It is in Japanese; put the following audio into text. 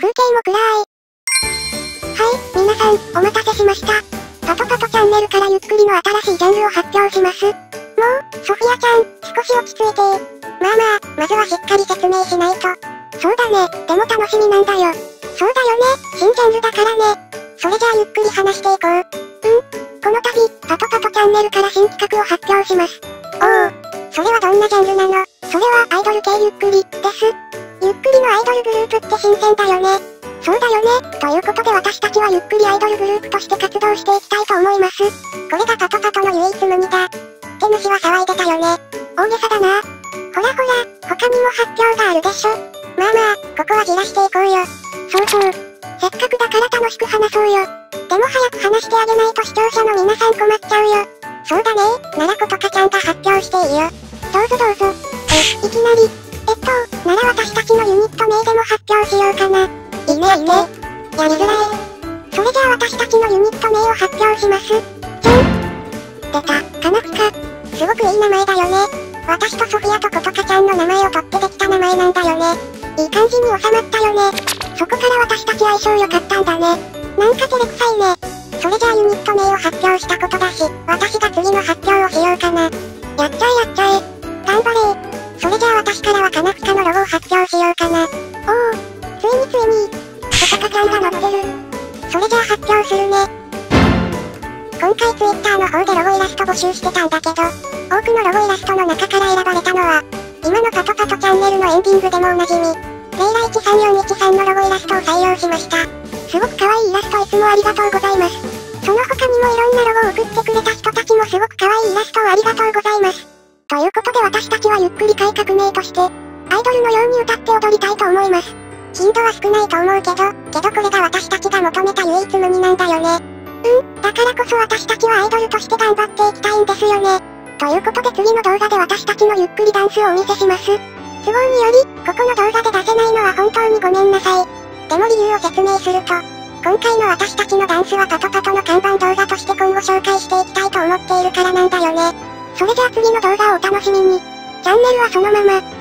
外も暗い。はい、皆さん、お待たせしました。パトパトチャンネルからゆっくりの新しいジャンルを発表します。もう、ソフィアちゃん、少し落ち着いてまあまあ、まずはしっかり説明しないと。そうだね、でも楽しみなんだよ。そうだよね、新ジャンルだからね。それじゃあゆっくり話していこう。うん？この度、パトパトチャンネルから新企画を発表します。おお、それはどんなジャンルなの？それはアイドル系ゆっくり、です。ゆっくりのアイドルグループって新鮮だよね。そうだよね。ということで私たちはゆっくりアイドルグループとして活動していきたいと思います。これがパトパトの唯一無二だ。って主は騒いでたよね。大げさだな。ほらほら、他にも発表があるでしょ。まあまあ、ここはじらしていこうよ。そうそう。せっかくだから楽しく話そうよ。でも早く話してあげないと視聴者の皆さん困っちゃうよ。そうだねならことかちゃんが発表していいよ。どうぞどうぞ。え、いきなり。えっと、なら私表しようかな。いいねいいね。やりづらい。それじゃあ私たちのユニット名を発表します。じゃん？出た、かなつか。すごくいい名前だよね。私とソフィアとことかちゃんの名前を取ってできた名前なんだよね。いい感じに収まったよね。そこから私たち相性良かったんだね。なんか照れくさいね。それじゃあユニット名を発表したことだし、私が次の発表をしようかな。やっちゃえやっちゃえ。頑張れそれじゃあ私からはカナフカのロゴを発表しようかな。おお、ついについに、コトカちゃんが乗ってる。それじゃあ発表するね。今回ツイッターの方でロゴイラスト募集してたんだけど、多くのロゴイラストの中から選ばれたのは、今のパトパトチャンネルのエンディングでもおなじみ、レイラ1341のロゴイラストを採用しました。すごく可愛いイラストいつもありがとうございます。その他にもいろんなロゴを送ってくれた人たちもすごく可愛いイラストをありがとうございます。ということで私たちはゆっくり改革名として、アイドルのように歌って踊りたいと思います。頻度は少ないと思うけど、けどこれが私たちが求めた唯一無二なんだよね。うん、だからこそ私たちはアイドルとして頑張っていきたいんですよね。ということで次の動画で私たちのゆっくりダンスをお見せします。都合により、ここの動画で出せないのは本当にごめんなさい。でも理由を説明すると、今回の私たちのダンスはパトパトの看板動画として今後紹介していきたいと思っているからなんだよね。それじゃあ次の動画をお楽しみに。チャンネルはそのまま。